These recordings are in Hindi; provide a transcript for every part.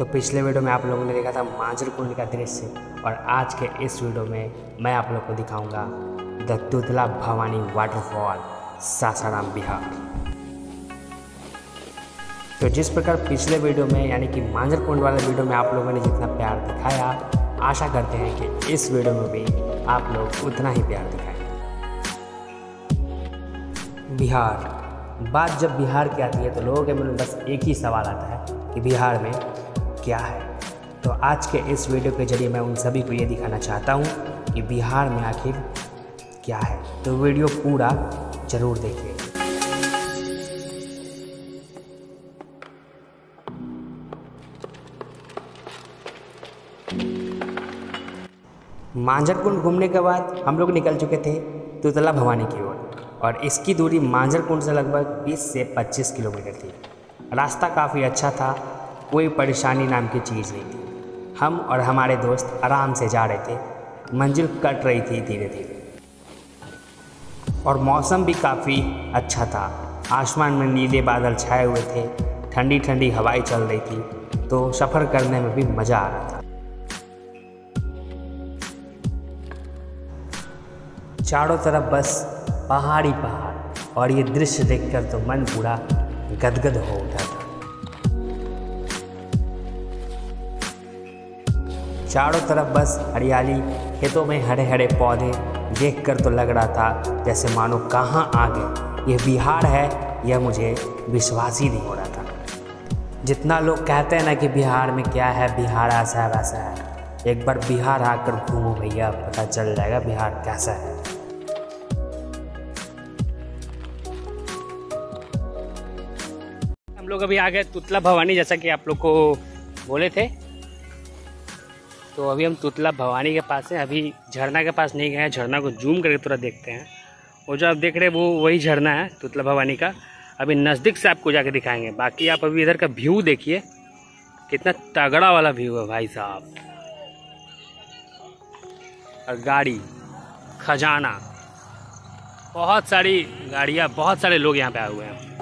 तो पिछले वीडियो में आप लोगों ने देखा था मांझर कुंड का दृश्य और आज के इस वीडियो में मैं आप लोग को दिखाऊँगा द दुधला भवानी वाटरफॉल सासाराम बिहार। तो जिस प्रकार पिछले वीडियो में, यानी कि मांझर कुंड वाले वीडियो में आप लोगों ने जितना प्यार दिखाया, आशा करते हैं कि इस वीडियो में भी आप लोग उतना ही प्यार दिखाएँ बिहार। बात जब बिहार की आती है तो लोगों के मन में बस एक ही सवाल आता है कि बिहार में क्या है? तो आज के इस वीडियो के ज़रिए मैं उन सभी को ये दिखाना चाहता हूँ कि बिहार में आखिर क्या है। तो वीडियो पूरा ज़रूर देखिए। मांझर कुंड घूमने के बाद हम लोग निकल चुके थे तुतला भवानी की ओर और इसकी दूरी मांझर कुंड से लगभग 20 से 25 किलोमीटर थी। रास्ता काफ़ी अच्छा था कोई परेशानी नाम की चीज़ नहीं थी। हम और हमारे दोस्त आराम से जा रहे थे। मंजिल कट रही थी धीरे धीरे। और मौसम भी काफ़ी अच्छा था। आसमान में नीले बादल छाए हुए थे। ठंडी ठंडी हवाएँ चल रही थी। तो सफ़र करने में भी मज़ा आ रहा था। चारों तरफ़ बस पहाड़ी पहाड़। और ये दृश्य देखकर तो मन पूरा गदगद हो उठा चारों तरफ़ बस, हरियाली, खेतों में हरे हरे पौधे। देखकर तो लग रहा था जैसे मानो कहाँ आ गए। यह बिहार है, यह मुझे विश्वास ही नहीं हो रहा था। जितना लोग कहते हैं ना कि बिहार में क्या है, बिहार ऐसा है वैसा है। एक बार बिहार आकर घूमो भैया, पता चल जाएगा बिहार कैसा है। हम लोग अभी आ गए तुतला भवानी, जैसा कि आप लोग को बोले थे। तो अभी हम तुतला भवानी के पास हैं। अभी झरना के पास नहीं गए हैं। झरना को जूम करके थोड़ा देखते हैं। वो जो आप देख रहे हैं, वो वही झरना है, तुतला भवानी का। अभी नज़दीक से आपको जाके दिखाएँगे। बाकी आप अभी इधर का व्यू देखिए। कितना तगड़ा वाला व्यू है भाई साहब। और गाड़ी, खजाना। बहुत सारी गाड़ियाँ, बहुत सारे लोग यहाँ पे आए हुए हैं।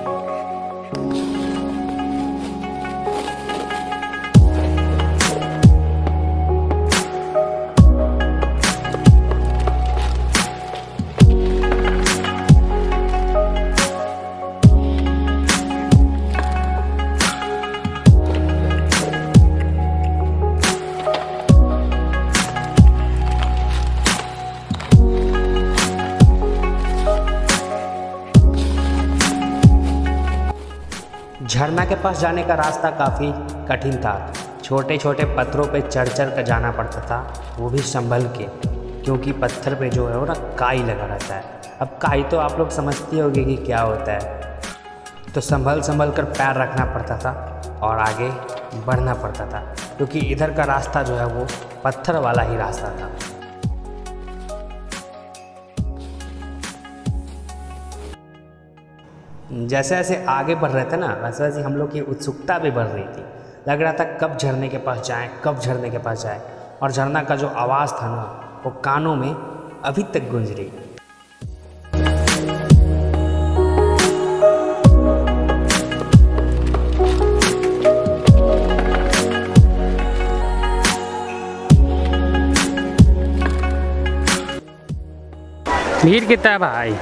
झरना के पास जाने का रास्ता काफ़ी कठिन था। छोटे छोटे पत्थरों पे चढ़ चढ़ कर जाना पड़ता था, वो भी संभल के, क्योंकि पत्थर पे जो है वो ना काई लगा रहता है। अब काई तो आप लोग समझती होगी कि क्या होता है। तो संभल संभल कर पैर रखना पड़ता था और आगे बढ़ना पड़ता था, क्योंकि इधर का रास्ता जो है वो पत्थर वाला ही रास्ता था। जैसे जैसे आगे बढ़ रहे थे ना, वैसे वैसे हम लोग की उत्सुकता भी बढ़ रही थी। लग रहा था कब झरने के पास जाएँ, कब झरने के पास जाएँ। और झरना का जो आवाज़ था ना, वो कानों में अभी तक गूंज रही भीड़ कितना भाई?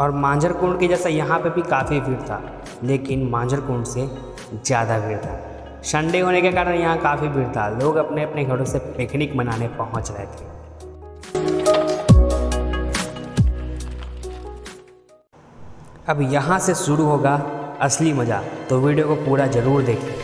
और मांझर कुंड के जैसा यहाँ पे भी काफ़ी भीड़ था, लेकिन मांझर कुंड से ज़्यादा भीड़ था। संडे होने के कारण यहाँ काफ़ी भीड़ था। लोग अपने अपने घरों से पिकनिक मनाने पहुँच रहे थे। अब यहाँ से शुरू होगा असली मज़ा तो वीडियो को पूरा ज़रूर देखिएगा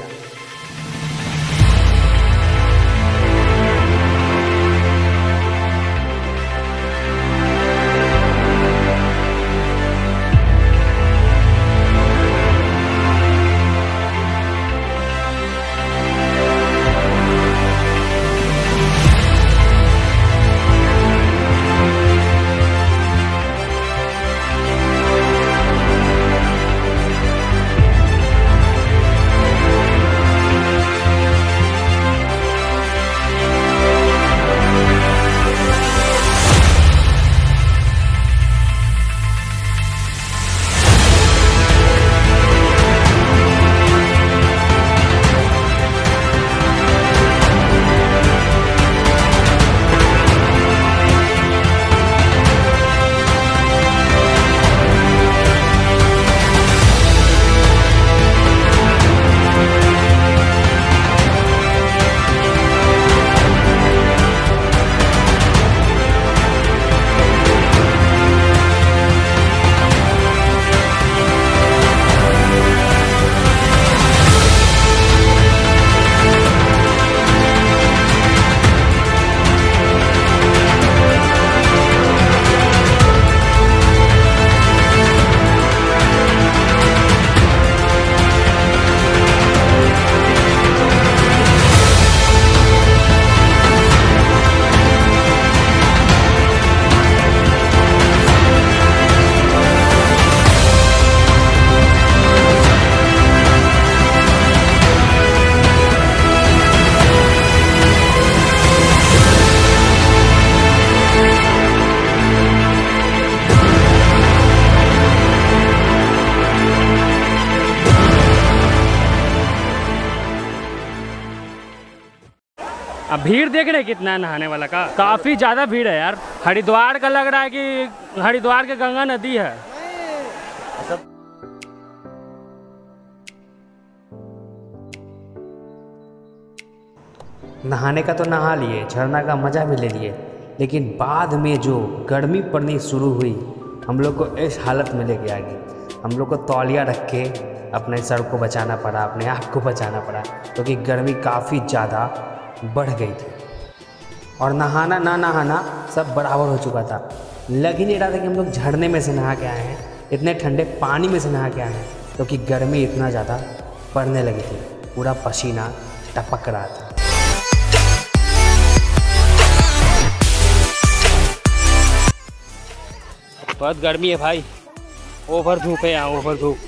भीड़ देख रहे कितना है नहाने वाला का? काफ़ी ज़्यादा भीड़ है यार। हरिद्वार का लग रहा है कि हरिद्वार के गंगा नदी है। नहाने का तो नहा लिए, झरना का मज़ा भी ले लिए, लेकिन बाद में जो गर्मी पड़नी शुरू हुई, हम लोग को इस हालत में लेके आ गई हम लोग को तौलिया रख के अपने सर को बचाना पड़ा, अपने आप को बचाना पड़ा, क्योंकि तो गर्मी काफ़ी ज़्यादा बढ़ गई थी। और नहाना ना नहाना सब बराबर हो चुका था। लग ही नहीं रहा था कि हम लोग झरने में से नहा के आए हैं इतने ठंडे पानी में से नहा के आए हैं क्योंकि तो गर्मी इतना ज़्यादा पड़ने लगी थी। पूरा पसीना टपक रहा था। बहुत गर्मी है भाई। ओवर धूप है यहाँ ओवर धूप।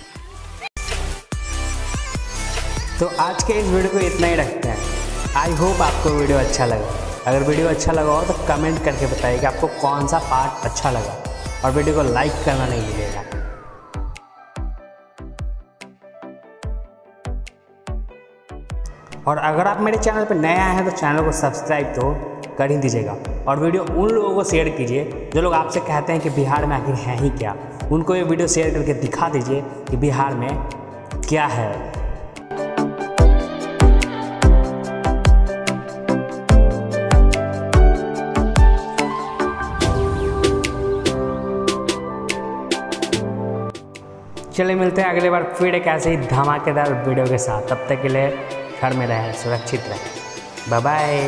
तो आज के इस वीडियो को इतना ही रखते हैं। आई होप आपको वीडियो अच्छा लगा। अगर वीडियो अच्छा लगा हो तो कमेंट करके बताइए कि आपको कौन सा पार्ट अच्छा लगा। और वीडियो को लाइक करना नहीं भूलिएगा। और अगर आप मेरे चैनल पर नए आए हैं तो चैनल को सब्सक्राइब तो कर ही दीजिएगा। और वीडियो उन लोगों को शेयर कीजिए जो लोग आपसे कहते हैं कि बिहार में आखिर है ही क्या। उनको ये वीडियो शेयर करके दिखा दीजिए कि बिहार में क्या है। चलिए मिलते हैं अगले बार फिर एक ऐसे ही धमाकेदार वीडियो के साथ। तब तक के लिए घर में रहें, सुरक्षित रहें। बाय